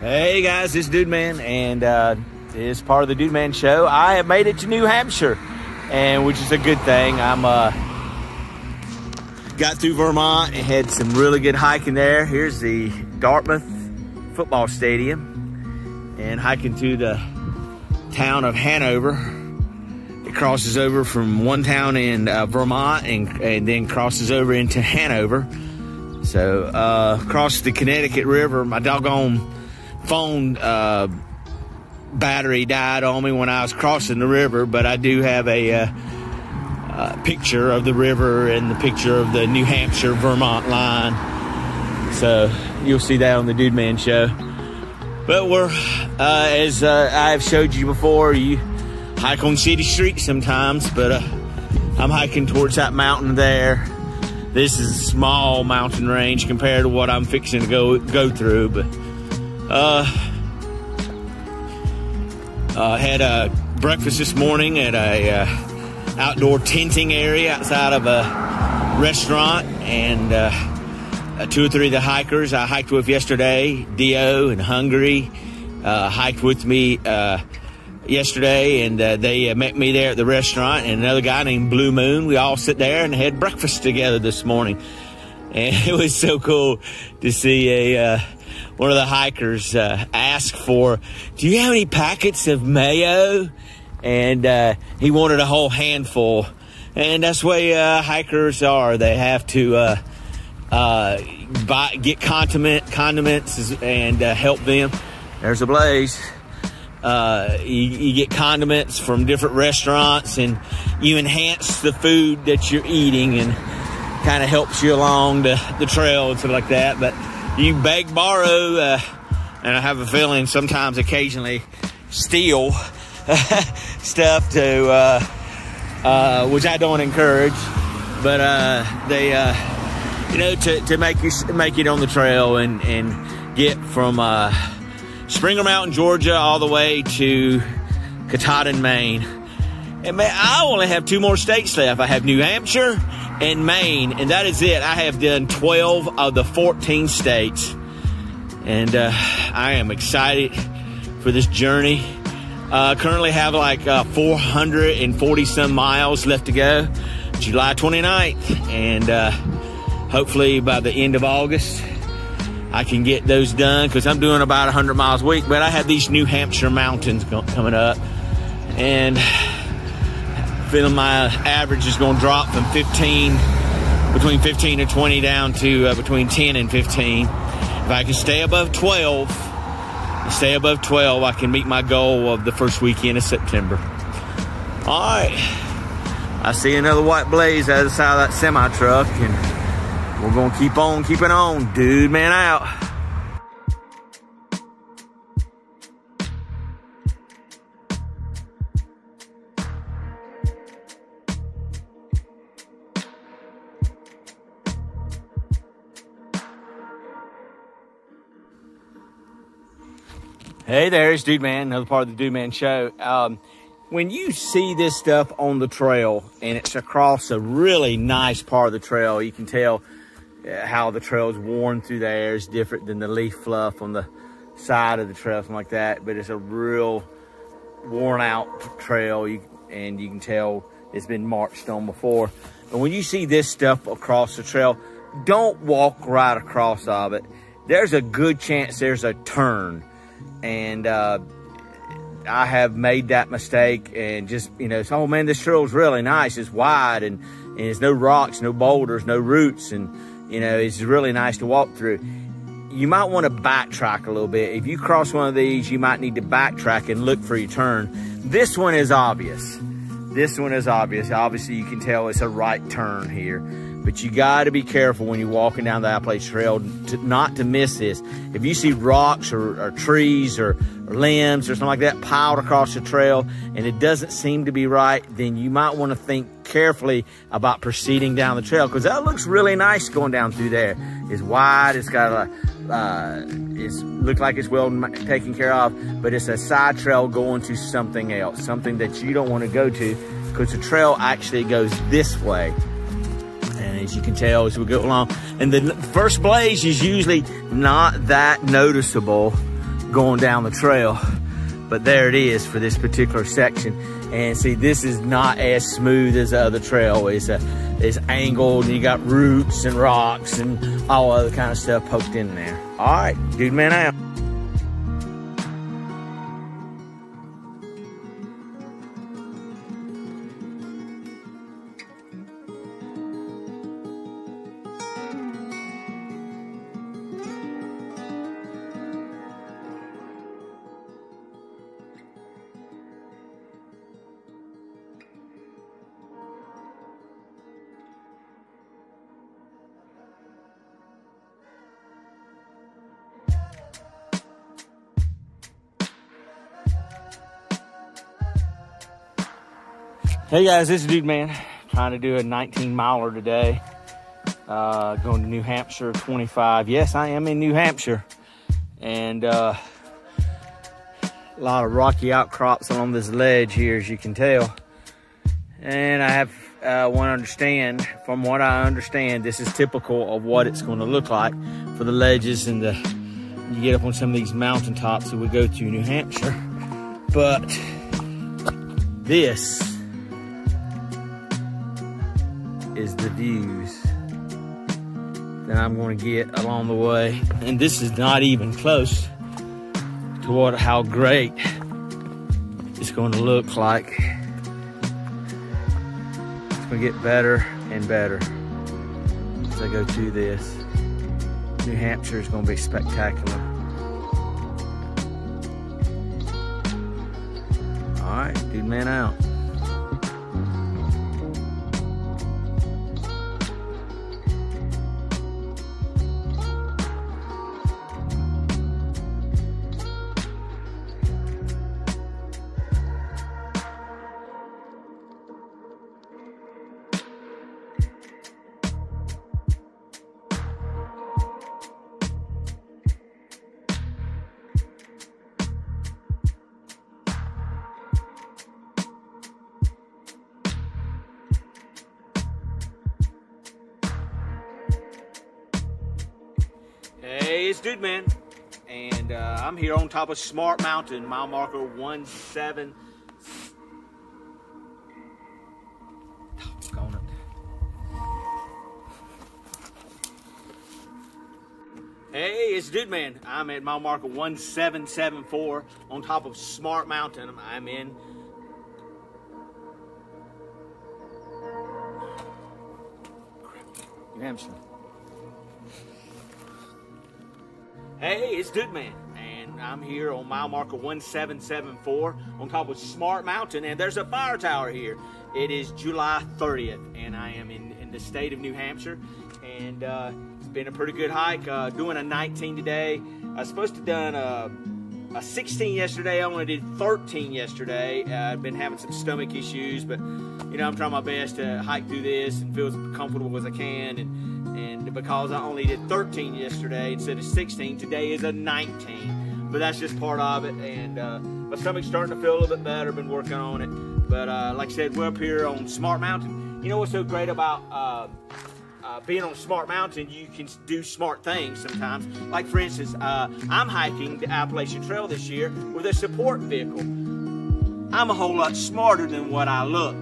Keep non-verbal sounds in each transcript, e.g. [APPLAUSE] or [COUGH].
Hey guys, this is Dude Man, and uh, is part of the Dude Man Show. I have made it to New Hampshire, and which is a good thing. I'm uh, got through Vermont and had some really good hiking there. Here's the Dartmouth football stadium, and hiking to the town of Hanover. It crosses over from one town in uh, Vermont and, and then crosses over into Hanover. So, uh, across the Connecticut River, my doggone phone uh, battery died on me when I was crossing the river, but I do have a uh, uh, picture of the river and the picture of the New Hampshire Vermont line. So, you'll see that on the Dude Man show. But we're, uh, as uh, I've showed you before, you hike on city streets sometimes, but uh, I'm hiking towards that mountain there this is a small mountain range compared to what I'm fixing to go go through. But uh, uh had a breakfast this morning at a uh, outdoor tenting area outside of a restaurant, and uh, uh, two or three of the hikers I hiked with yesterday, Dio and Hungary, uh, hiked with me uh, yesterday, and they met me there at the restaurant, and another guy named Blue Moon. We all sit there and had breakfast together this morning, [LAUGHS] and it was so cool to see a uh, one of the hikers uh, ask for, "Do you have any packets of mayo?" And uh, he wanted a whole handful, and that's the way uh, hikers are. They have to. buy, get condiment, condiments and help them. There's a blaze. Uh, you, you, get condiments from different restaurants and you enhance the food that you're eating and kind of helps you along the, the trail and stuff like that. But you beg, borrow, uh, and I have a feeling sometimes occasionally steal [LAUGHS] stuff to, uh, uh, which I don't encourage, but uh, they, you know, to, to make you make it on the trail and, and get from Springer Mountain, Georgia, all the way to Katahdin, Maine. And man, I only have two more states left. I have New Hampshire and Maine, and that is it. I have done 12 of the 14 states. And uh, I am excited for this journey. Uh, currently have like uh, 440 some miles left to go. July 29th. And uh, hopefully by the end of August, I can get those done because I'm doing about 100 miles a week. But I have these New Hampshire mountains coming up, and feeling my average is going to drop from 15, between 15 and 20, down to uh, between 10 and 15. If I can stay above 12, stay above 12, I can meet my goal of the first weekend of September. All right. I see another white blaze out of the side of that semi truck, and we're going to keep on keeping on. Dude, man, out. Hey there, it's Dude Man, another part of the Dude Man Show. Um, when you see this stuff on the trail and it's across a really nice part of the trail, you can tell how the trail is worn through there is different than the leaf fluff on the side of the trail, something like that. But it's a real worn out trail, you, and you can tell it's been marched on before. But when you see this stuff across the trail, don't walk right across of it. There's a good chance there's a turn. And uh, I have made that mistake and just, you know, oh man, this trail is really nice. It's wide and, and there's no rocks, no boulders, no roots. And you know, it's really nice to walk through. You might want to backtrack a little bit. If you cross one of these, you might need to backtrack and look for your turn. This one is obvious. This one is obvious. Obviously, you can tell it's a right turn here. But you got to be careful when you're walking down the Appalachian Trail to, not to miss this. If you see rocks or, or trees or, or, limbs or something like that piled across the trail and it doesn't seem to be right, then you might want to think carefully about proceeding down the trail because that looks really nice going down through there. It's wide. It's got a, uh, it's look like it's well taken care of, but it's a side trail going to something else, something that you don't want to go to because the trail actually goes this way as you can tell as we go along. And the first blaze is usually not that noticeable going down the trail. But there it is for this particular section. And see, this is not as smooth as the other trail. It's, a, it's angled and you got roots and rocks and all other kind of stuff poked in there. All right, dude man out. Hey guys, this is Dude Man trying to do a 19 miler today. Uh, going to New Hampshire 25. Yes, I am in New Hampshire. And uh, a lot of rocky outcrops along this ledge here, as you can tell. And I have uh, to understand, from what I understand, this is typical of what it's going to look like for the ledges and the you get up on some of these mountaintops that we go to New Hampshire. But this views that I'm going to get along the way. And this is not even close to what how great it's going to look like. It's going to get better and better as I go through this. New Hampshire is going to be spectacular. All right, dude man out. Dude Man, and uh, I'm here on top of Smart Mountain, mile marker one seven. Hey, it's Dude Man. I'm at mile marker 1774 on top of Smart Mountain. I'm in New Hampshire. Hey, it's Dude Man, and I'm here on mile marker 1774 on top of Smart Mountain, and there's a fire tower here. It is July 30th, and I am in, in the state of New Hampshire, and uh, it's been a pretty good hike. Uh, doing a 19 today. I was supposed to done a, a 16 yesterday. I only did 13 yesterday. Uh, I've been having some stomach issues, but you know I'm trying my best to hike through this and feel as comfortable as I can, and and because I only did 13 yesterday instead of 16, today is a 19. But that's just part of it. And uh, my stomach's starting to feel a little bit better. I've Been working on it. But uh, like I said, we're up here on Smart Mountain. You know what's so great about uh, being on Smart Mountain, you can do smart things sometimes. Like, for instance, uh, I'm hiking the Appalachian Trail this year with a support vehicle. I'm a whole lot smarter than what I look.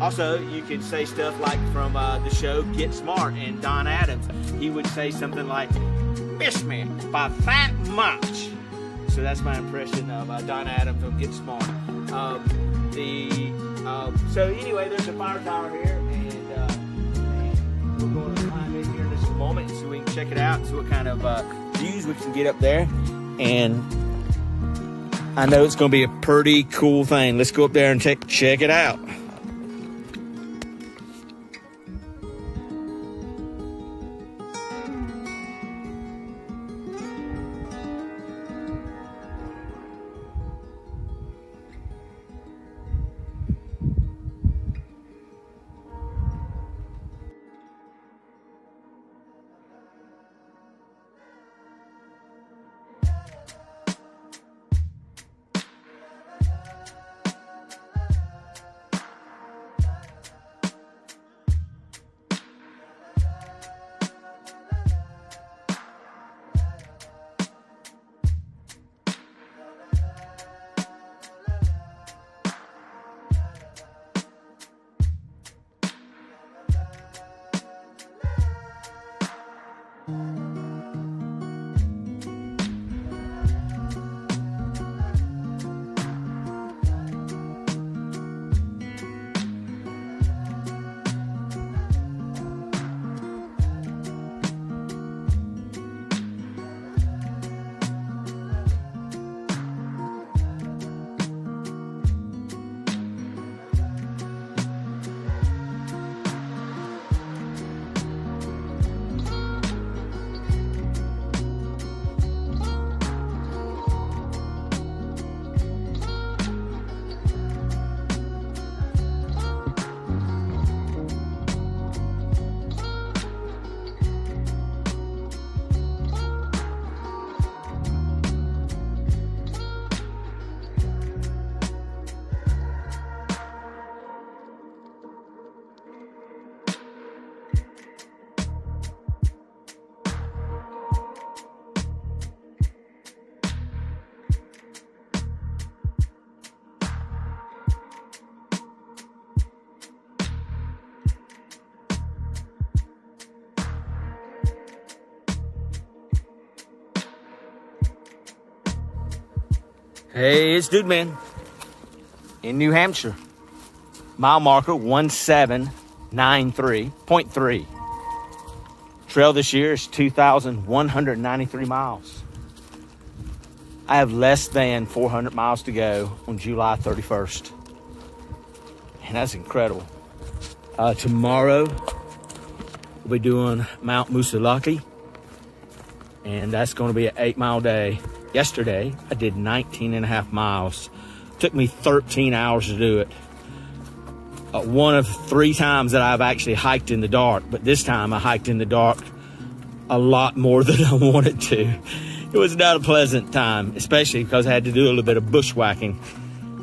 Also, you can say stuff like from uh, the show Get Smart and Don Adams. He would say something like, Miss me by that much. So that's my impression of uh, Don Adams on Get Smart. Um, the um, So anyway, there's a fire tower here, and, uh, we're going to climb in here in just a moment so we can check it out, see what kind of uh, views we can get up there. And I know it's going to be a pretty cool thing. Let's go up there and check check it out. Hey, it's Dude Man in New Hampshire. Mile marker 1793.3. Trail this year is 2,193 miles. I have less than 400 miles to go on July 31st. And that's incredible. Uh, tomorrow, we'll be doing Mount Moosilauke. And that's going to be an eight mile day. Yesterday, I did 19 and a half miles. Took me 13 hours to do it. Uh, one of three times that I've actually hiked in the dark, but this time I hiked in the dark a lot more [LAUGHS] than I wanted to. It was not a pleasant time, especially because I had to do a little bit of bushwhacking.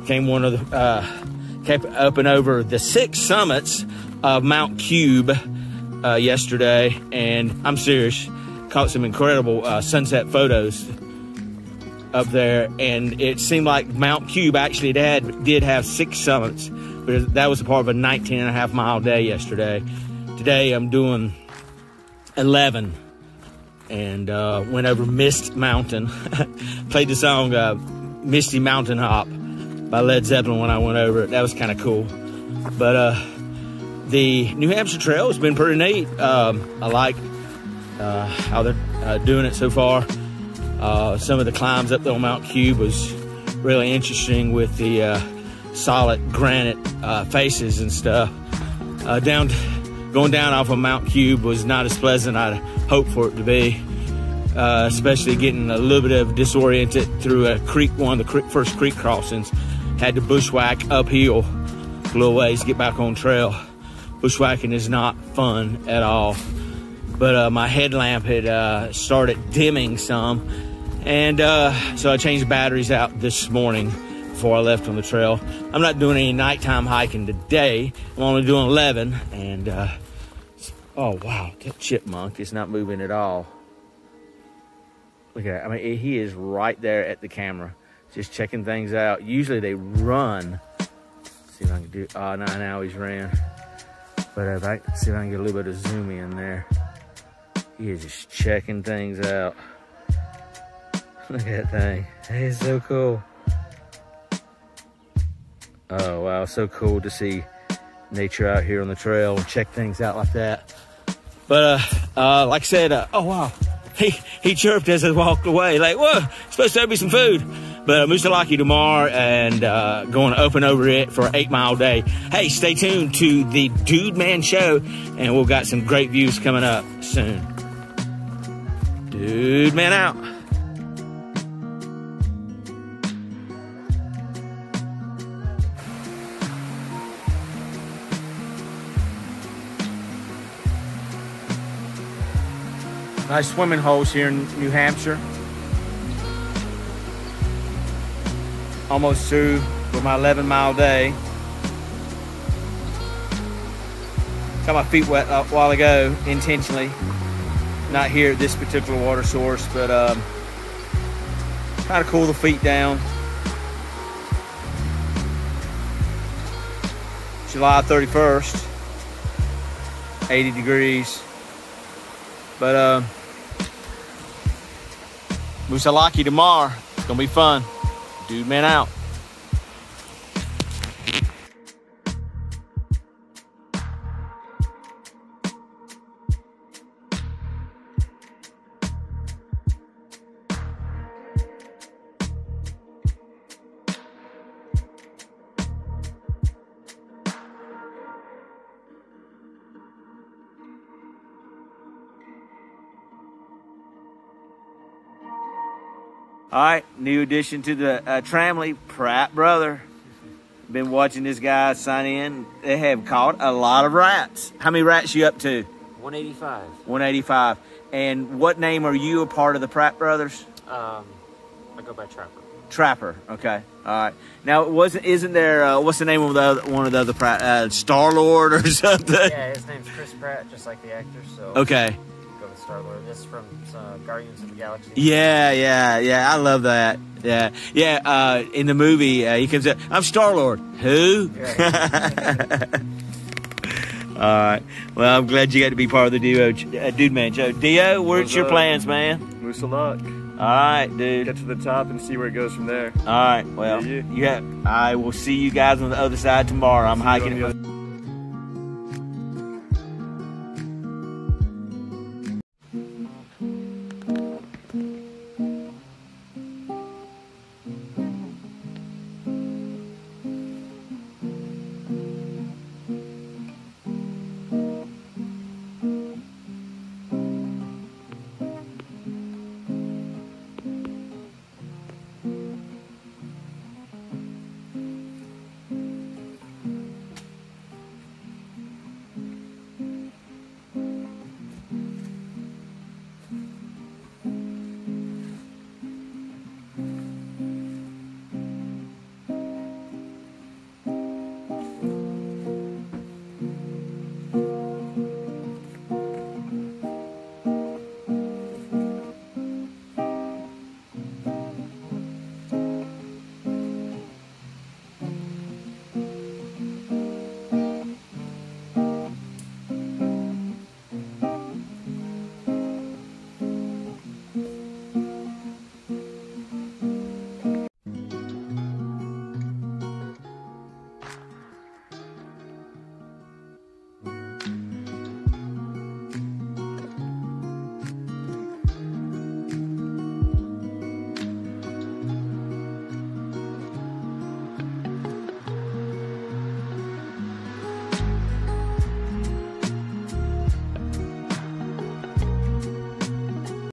Came one of the, uh, kept up and over the six summits of Mount Cube uh, yesterday, and I'm serious, caught some incredible uh, sunset photos up there, and it seemed like Mount Cube actually had, did have six summits, but that was a part of a 19 and a half mile day yesterday. Today I'm doing 11 and uh, went over Mist Mountain. [LAUGHS] Played the song uh, Misty Mountain Hop by Led Zeppelin when I went over it. That was kind of cool. But uh, the New Hampshire Trail has been pretty neat. Um, I like uh, how they're uh, doing it so far. Uh, some of the climbs up on Mount Cube was really interesting with the uh, solid granite uh, faces and stuff. Uh, down, going down off of Mount Cube was not as pleasant I'd hoped for it to be. Uh, especially getting a little bit of disoriented through a creek, one of the creek, first creek crossings. Had to bushwhack uphill a little ways to get back on trail. Bushwhacking is not fun at all. But uh, my headlamp had started dimming some and uh, so I changed batteries out this morning before I left on the trail. I'm not doing any nighttime hiking today. I'm only doing 11. And uh, oh wow, that chipmunk is not moving at all. Look at that. I mean, he is right there at the camera, just checking things out. Usually they run. Let's see if I can do. Oh, no, now he's ran. But if I see if I can get a little bit of zoom in there. He is just checking things out. Look at that thing. That is so cool. Oh, wow. So cool to see nature out here on the trail and check things out like that. But, uh, uh, like I said, uh, oh, wow. He, he chirped as I walked away. Like, whoa, supposed to be some food. But uh, Moosilauke tomorrow and uh, going to open over it for an eight mile day. Hey, stay tuned to the Dude Man Show, and we've got some great views coming up soon. Dude Man out. Nice swimming holes here in New Hampshire. Almost through with my 11 mile day. Got my feet wet a while ago intentionally. Not here at this particular water source, but um, kind of cool the feet down. July 31st, 80 degrees. But uh, Moosilauke tomorrow. It's gonna be fun. Dude man out. New addition to the uh, Tramley, Pratt brother. Been watching this guy sign in. They have caught a lot of rats. How many rats you up to? 185. 185. And what name are you a part of the Pratt brothers? Um, I go by Trapper. Trapper. Okay. All right. Now, wasn't isn't there? Uh, what's the name of the other, one of the other Pratt? Uh, Star Lord or [LAUGHS] something? Yeah, his name's Chris Pratt, just like the actor. So Okay. Go with Star Lord. This is from uh, Guardians of the Galaxy. Yeah, yeah, yeah. I love that. Yeah, yeah. Uh, in the movie, uh, he comes up. I'm Star Lord. Who? [LAUGHS] All right. Well, I'm glad you got to be part of the duo, uh, Dude Man Show. Dio, what's What's your up? plans, man? Moosilauke. All right, dude. get to the top and see where it goes from there. All right. Well, Yeah, you- you have, I will see you guys on the other side tomorrow. I'm See hiking. the it other-